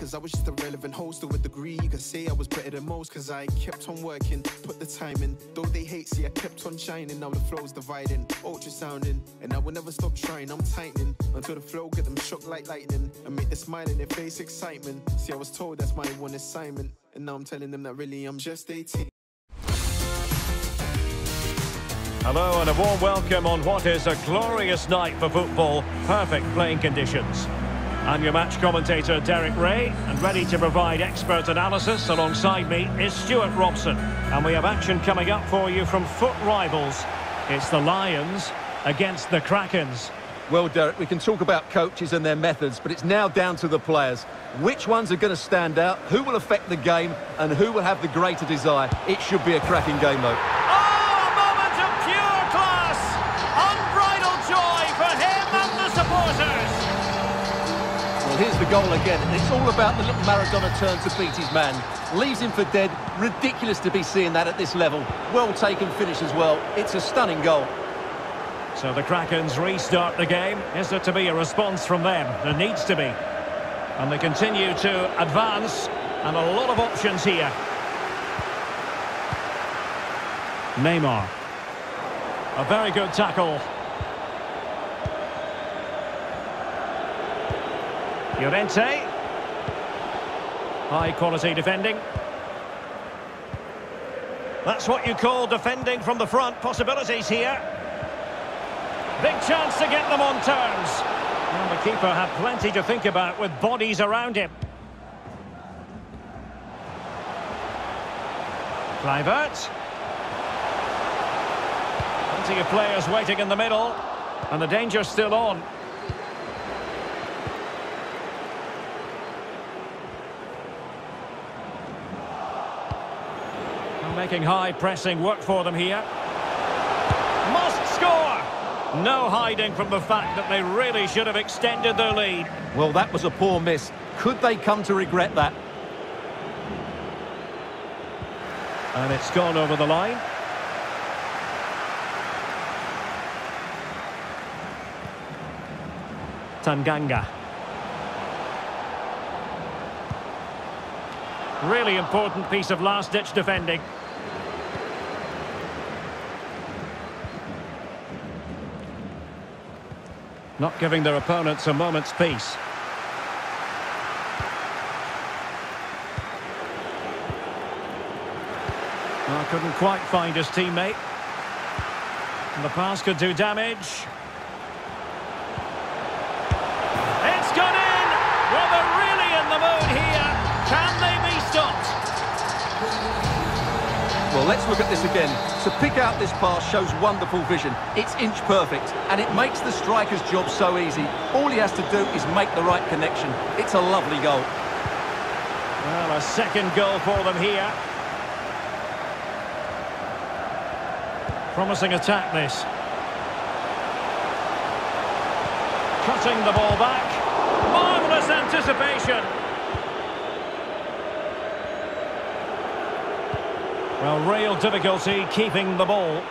Cause I was just a relevant host to a degree. You could say I was better than most, cause I kept on working, put the time in. Though they hate, see, I kept on shining. Now the flow's dividing, ultrasounding. And I will never stop trying, I'm tightening. Until the flow get them shook like lightning. And make the smile in their face excitement. See, I was told that's my one assignment. And now I'm telling them that really I'm just 18. Hello and a warm welcome on what is a glorious night for football. Perfect playing conditions. I'm your match commentator Derek Rae and ready to provide expert analysis alongside me is Stuart Robson. And we have action coming up for you from FUT rivals. It's the Lions against the Krakens. Well, Derek, we can talk about coaches and their methods, but it's now down to the players. Which ones are going to stand out, who will affect the game, and who will have the greater desire? It should be a cracking game, though. Oh, goal again, it's all about the little Maradona turn to beat his man. Leaves him for dead. Ridiculous to be seeing that at this level. Well taken finish as well. It's a stunning goal. So the Krakens restart the game. Is there to be a response from them? There needs to be. And they continue to advance, and a lot of options here. Neymar. A very good tackle. Llorente. High quality defending. That's what you call defending from the front. Possibilities here. Big chance to get them on terms. Well, the keeper had plenty to think about with bodies around him. Kluivert. Plenty of players waiting in the middle. And the danger's still on. Making high pressing work for them here. Must score! No hiding from the fact that they really should have extended their lead. Well, that was a poor miss. Could they come to regret that? And it's gone over the line. Tanganga. Really important piece of last-ditch defending. Not giving their opponents a moment's peace. Well, couldn't quite find his teammate. And the pass could do damage. It's gone in! Well, they're really in the mood here. Can they be stopped? Well, let's look at this again. To pick out this pass shows wonderful vision. It's inch perfect, and it makes the striker's job so easy. All he has to do is make the right connection. It's a lovely goal. Well, a second goal for them here. Promising attack, this. Cutting the ball back. Marvellous anticipation. Well, real difficulty keeping the ball.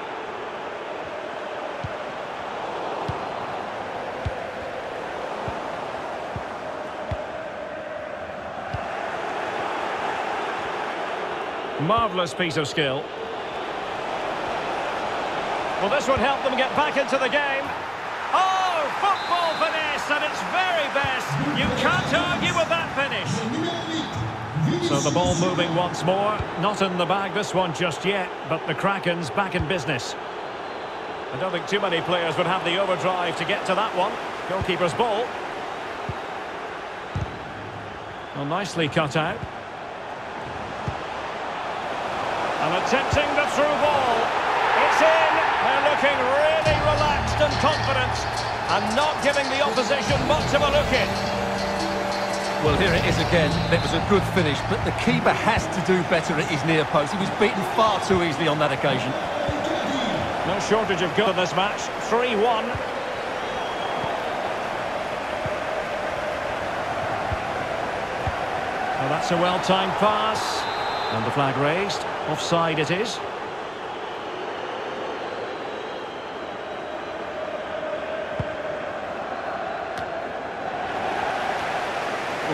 Marvellous piece of skill. Well, this would help them get back into the game. Oh, football finesse at its very best. You can't argue with that finish. So the ball moving once more. Not in the bag, this one just yet, but the Kraken's back in business. I don't think too many players would have the overdrive to get to that one. Goalkeeper's ball. Well, nicely cut out. And attempting the through ball. It's in. They're looking really relaxed and confident. And not giving the opposition much of a look in. Well, here it is again. It was a good finish, but the keeper has to do better at his near post. He was beaten far too easily on that occasion. No shortage of goal in this match. 3-1. Well, that's a well-timed pass. And the flag raised. Offside it is.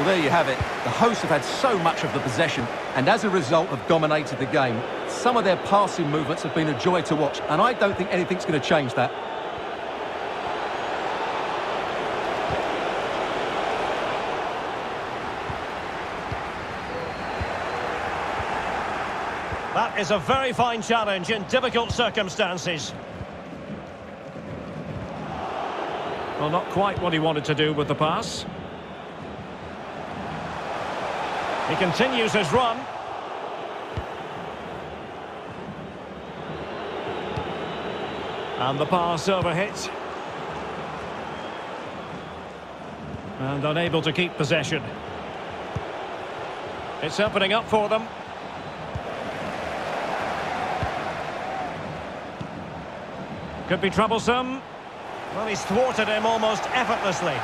There you have it. The hosts have had so much of the possession, and as a result have dominated the game. Some of their passing movements have been a joy to watch, and I don't think anything's going to change that. That is a very fine challenge in difficult circumstances. Well, not quite what he wanted to do with the pass. He continues his run. And the pass overhit. And unable to keep possession. It's opening up for them. Could be troublesome. Well, he's thwarted him almost effortlessly.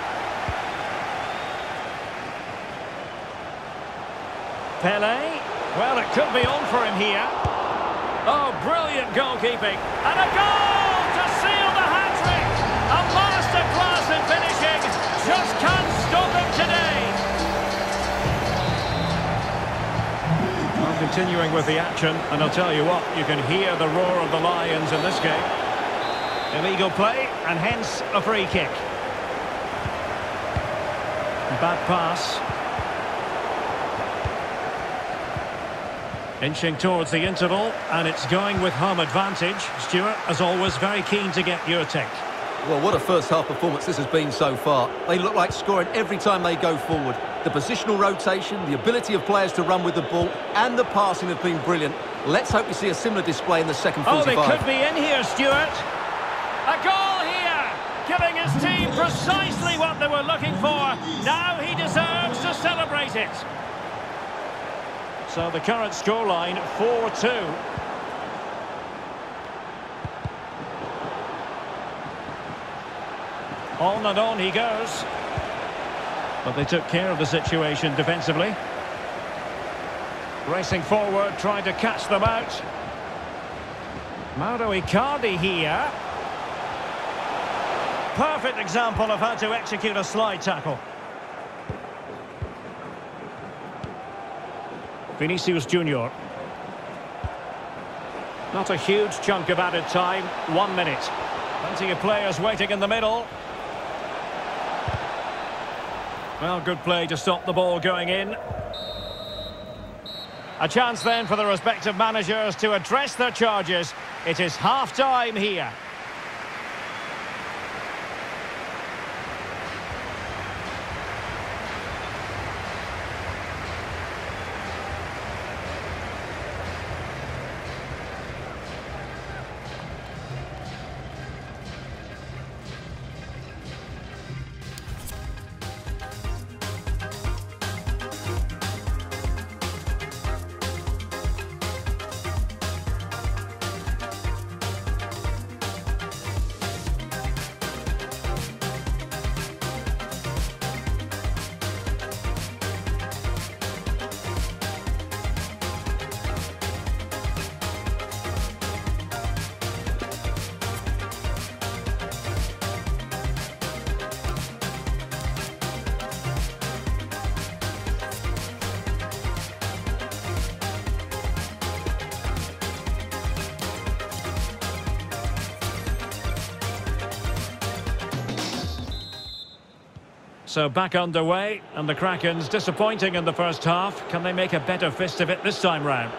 Pele. Well, it could be on for him here. Oh, brilliant goalkeeping. And a goal to seal the hat-trick. A masterclass in finishing. Just can't stop him today. Well, continuing with the action, and I'll tell you what, you can hear the roar of the Lions in this game. Illegal play, and hence a free kick. Bad pass. Inching towards the interval, and it's going with home advantage. Stuart, as always, very keen to get your take. Well, what a first-half performance this has been so far. They look like scoring every time they go forward. The positional rotation, the ability of players to run with the ball, and the passing have been brilliant. Let's hope we see a similar display in the second 45. Oh, they could be in here, Stuart. A goal here, giving his team precisely what they were looking for. Now he deserves to celebrate it. So the current scoreline, 4-2. On and on he goes. But they took care of the situation defensively. Racing forward, trying to catch them out. Mauro Icardi here. Perfect example of how to execute a slide tackle. Vinicius Junior. Not a huge chunk of added time. One minute. Plenty of players waiting in the middle. Well, good play to stop the ball going in. A chance then for the respective managers to address their charges. It is half-time here. So back underway, and the Krakens disappointing in the first half. Can they make a better fist of it this time round?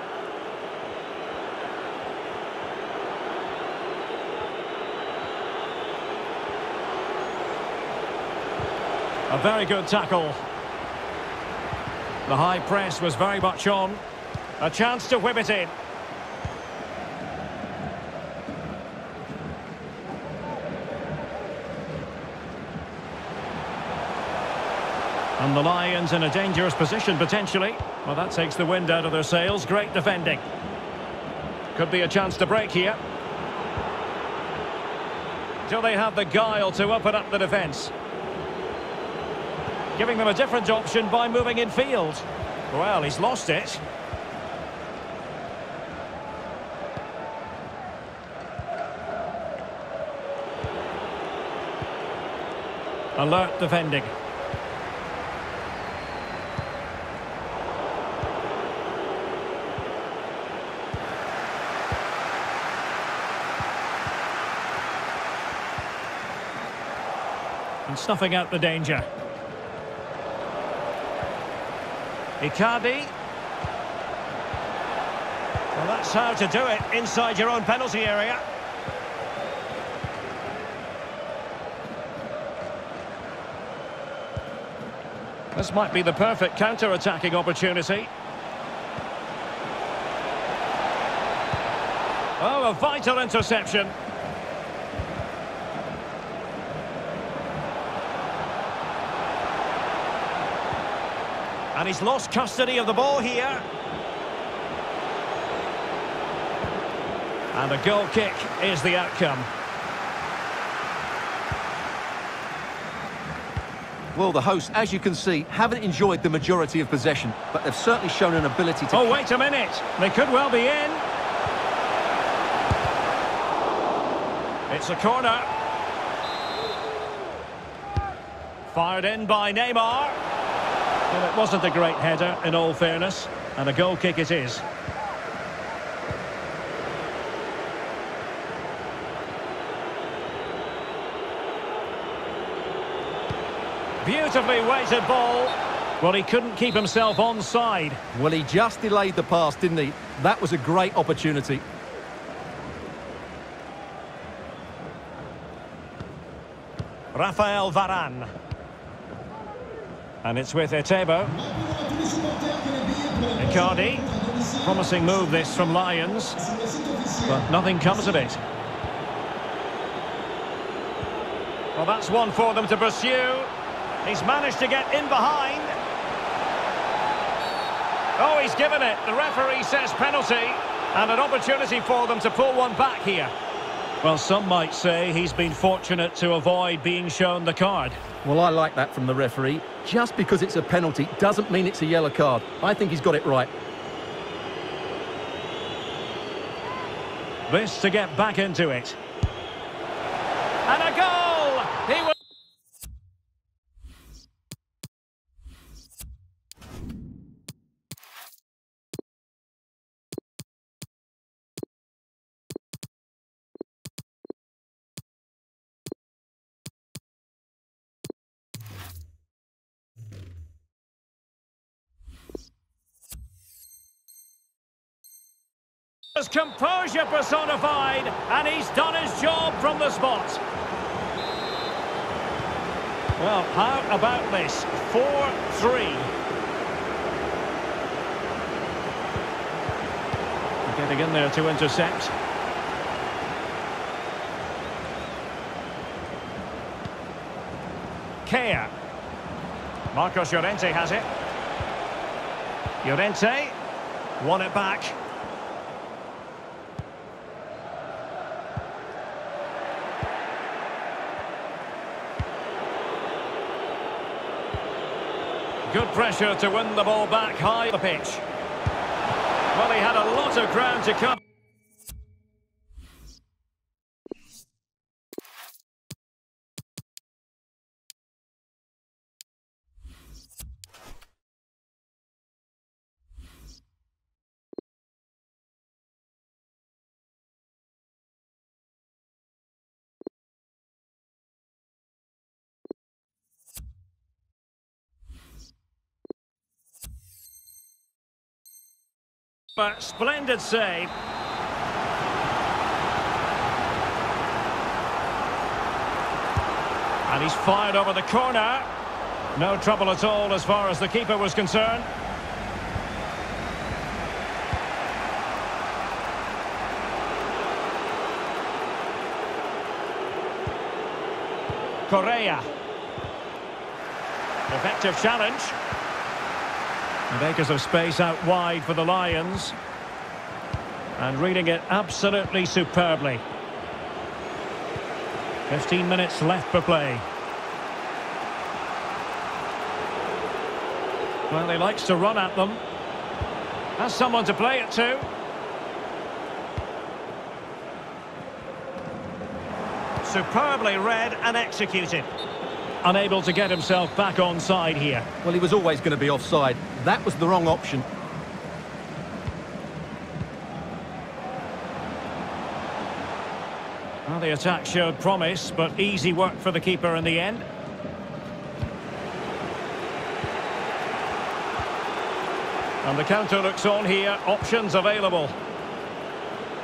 A very good tackle. The high press was very much on. A chance to whip it in. And the Lions in a dangerous position, potentially. Well, that takes the wind out of their sails. Great defending. Could be a chance to break here. Do they have the guile to open up the defence? Giving them a different option by moving in field. Well, he's lost it. Alert defending. Snuffing out the danger. Icardi. Well, that's how to do it inside your own penalty area. This might be the perfect counter-attacking opportunity. Oh, a vital interception. And he's lost custody of the ball here. And a goal kick is the outcome. Well, the hosts, as you can see, haven't enjoyed the majority of possession, but they've certainly shown an ability to... Oh, wait a minute. They could well be in. It's a corner. Fired in by Neymar. Well, it wasn't a great header, in all fairness, and a goal kick it is. Beautifully weighted ball. Well, he couldn't keep himself onside. Well, he just delayed the pass, didn't he? That was a great opportunity. Rafael Varane. And it's with Etebo. Icardi. Promising move this from Lions. But nothing comes of it. Well, that's one for them to pursue. He's managed to get in behind. Oh, he's given it. The referee says penalty. And an opportunity for them to pull one back here. Well, some might say he's been fortunate to avoid being shown the card. Well, I like that from the referee. Just because it's a penalty doesn't mean it's a yellow card. I think he's got it right. This to get back into it. Composure personified, and he's done his job from the spot. Well, how about this? 4-3. Getting in there to intercept. Kea. Marcos Llorente has it. Llorente won it back. Good pressure to win the ball back high the pitch. Well, he had a lot of ground to cover. But splendid save. And he's fired over the corner. No trouble at all as far as the keeper was concerned. Correa. Effective challenge. And acres of space out wide for the Lions. And reading it absolutely superbly. 15 minutes left for play. Well, he likes to run at them. Has someone to play it to. Superbly read and executed unable to get himself back on side here. Well, he was always going to be offside. That was the wrong option. Well, the attack showed promise, but easy work for the keeper in the end. And the counter looks on here, options available.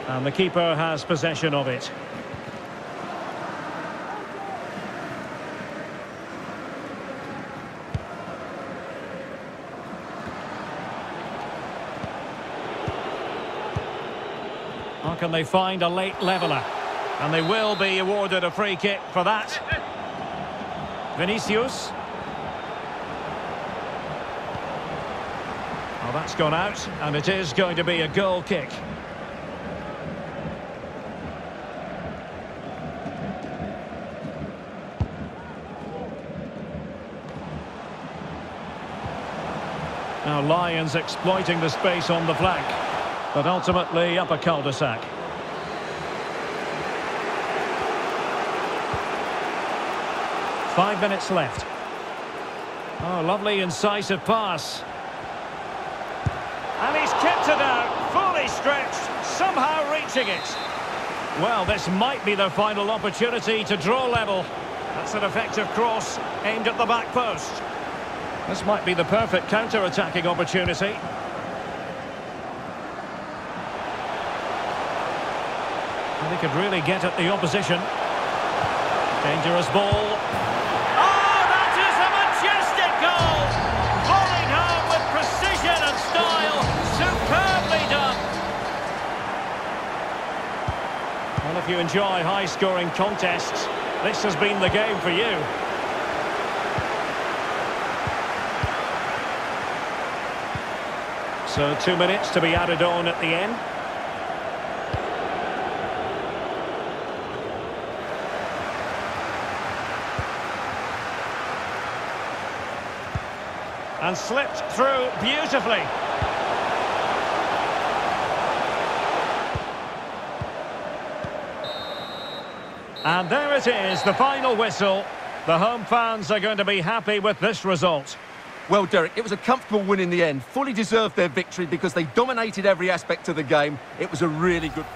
And the keeper has possession of it. Can they find a late leveller? And they will be awarded a free kick for that. Vinicius. Well, that's gone out, and it is going to be a goal kick. Now Lions exploiting the space on the flank, but ultimately up a cul-de-sac. Five minutes left. Oh, lovely incisive pass. And he's kept it out, fully stretched, somehow reaching it. Well, this might be their final opportunity to draw level. That's an effective cross aimed at the back post. This might be the perfect counter-attacking opportunity. He could really get at the opposition. Dangerous ball. Oh, that is a majestic goal! Home with precision and style. Superbly done. Well, if you enjoy high-scoring contests, this has been the game for you. So two minutes to be added on at the end. And slipped through beautifully. And there it is, the final whistle. The home fans are going to be happy with this result. Well, Derek, it was a comfortable win in the end. Fully deserved their victory because they dominated every aspect of the game. It was a really good...